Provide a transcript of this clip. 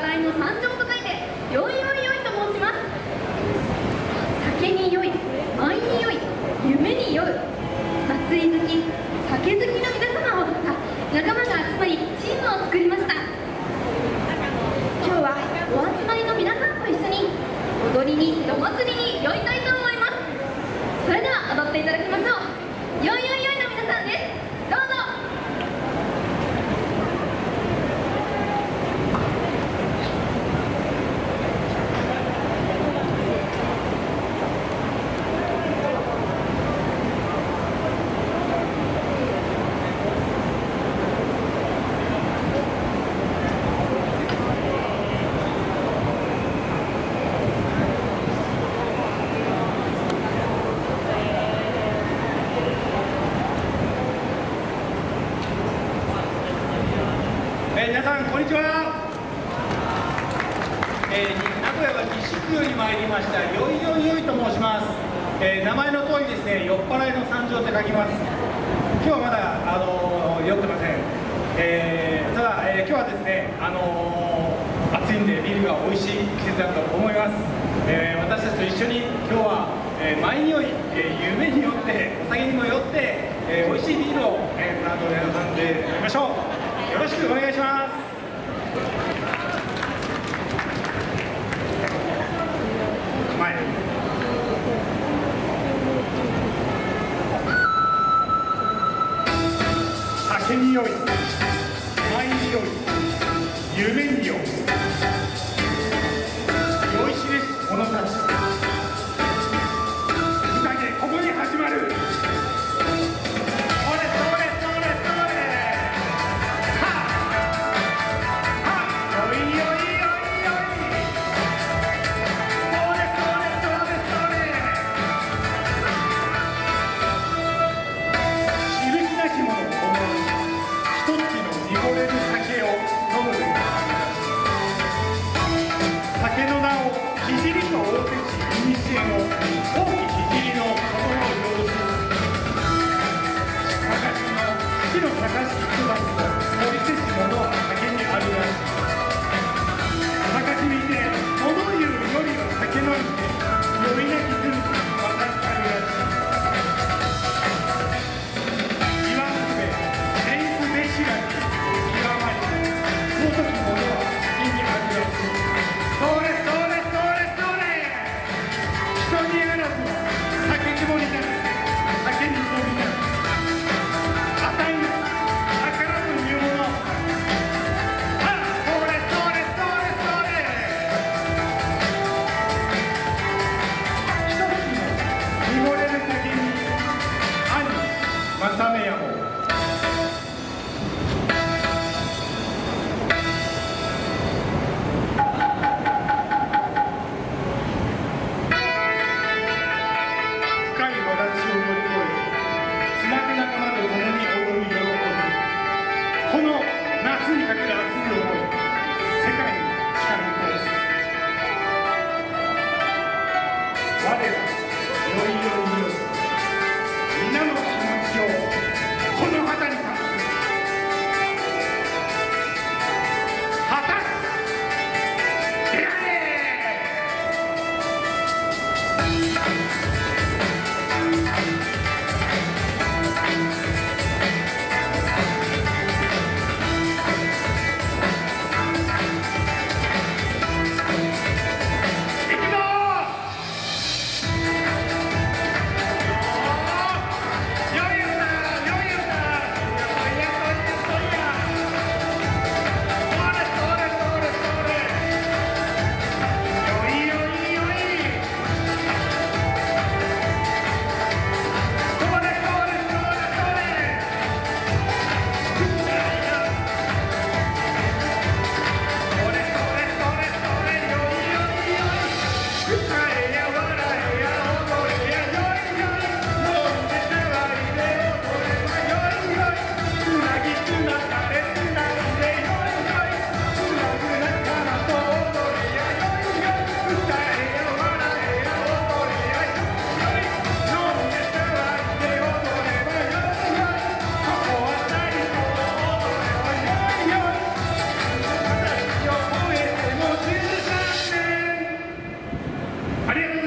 払いの参上と書いてよいよいよいと申します。酒に酔い舞に酔い夢に酔う祭り好き酒好きの皆様を仲間が集まりチームを作りました。今日はお集まりの皆さんと一緒に踊りにお祭りに酔いたいと思います。それでは踊っていただきましょう。よいよいよいの皆さんです。どうぞえー皆さんこんにちは、えー名古屋は西区より参りましたよいよいよいと申します、えー名前の通りですね酔っ払いの参上って書きます。今日はまだあのー酔ってません、えーただ、え今日はですねあの暑いんでビールが美味しい季節だと思います、え私たちと一緒に今日は、えー、舞に酔い、え夢に酔ってお酒にも酔って、えー美味しいビールを、えー、この後皆さんで飲みましょう。よろしくお願いします。酒に酔い舞に酔い夢に酔う Adiós.